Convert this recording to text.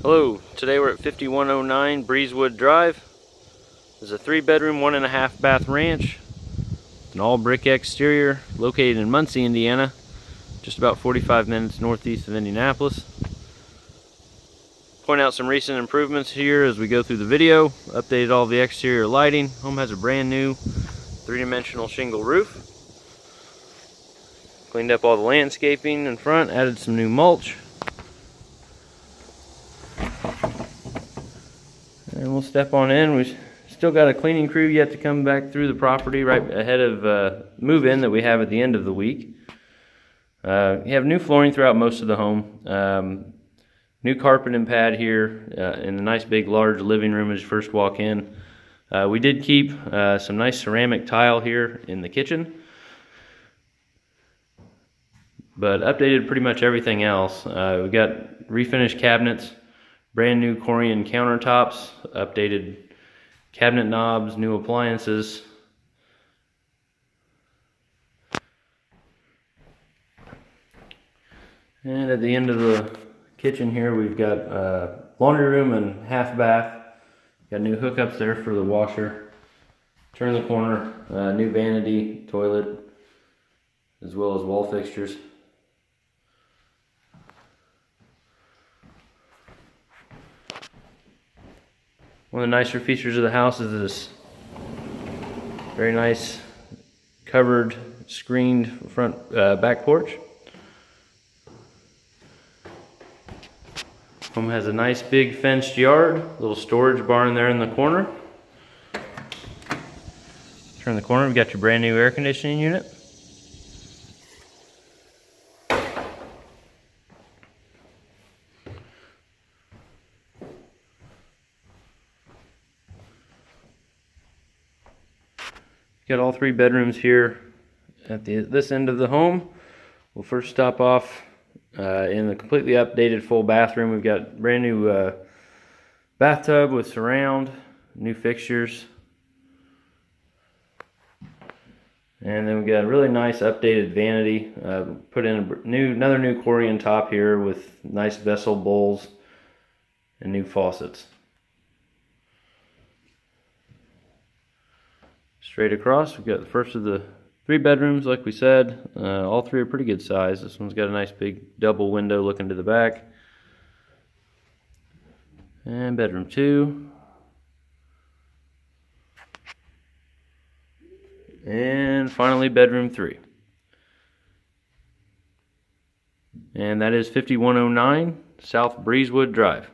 Hello, today we're at 5109 Breezewood Drive. Is a three bedroom, one and a half bath ranch. An all brick exterior located in Muncie, Indiana, just about 45 minutes northeast of Indianapolis. Point out some recent improvements here as we go through the video. Updated all the exterior lighting. Home has a brand new three-dimensional shingle roof. Cleaned up all the landscaping in front, added some new mulch. We'll step on in. We've still got a cleaning crew yet to come back through the property right ahead of uh, move-in that we have at the end of the week. Uh, you have new flooring throughout most of the home. Um, new carpet and pad here uh, in the nice big large living room as you first walk in. Uh, we did keep uh, some nice ceramic tile here in the kitchen. But updated pretty much everything else. Uh, we got refinished cabinets, brand new Corian countertops, updated cabinet knobs, new appliances. And at the end of the kitchen here, we've got a laundry room and half bath. Got new hookups there for the washer. Turn the corner, uh, new vanity, toilet, as well as wall fixtures. One of the nicer features of the house is this very nice covered, screened front uh, back porch. Home has a nice big fenced yard, little storage barn there in the corner. Turn the corner, we've got your brand new air conditioning unit. Got all three bedrooms here at the, this end of the home. We'll first stop off uh, in the completely updated full bathroom. We've got brand new uh, bathtub with surround, new fixtures. And then we've got a really nice updated vanity. Uh, put in a new, another new Corian top here with nice vessel bowls and new faucets. Straight across. We've got the first of the three bedrooms, like we said. Uh, all three are pretty good size. This one's got a nice big double window looking to the back. And bedroom two. And finally, bedroom three. And that is 5109 South Breezewood Drive.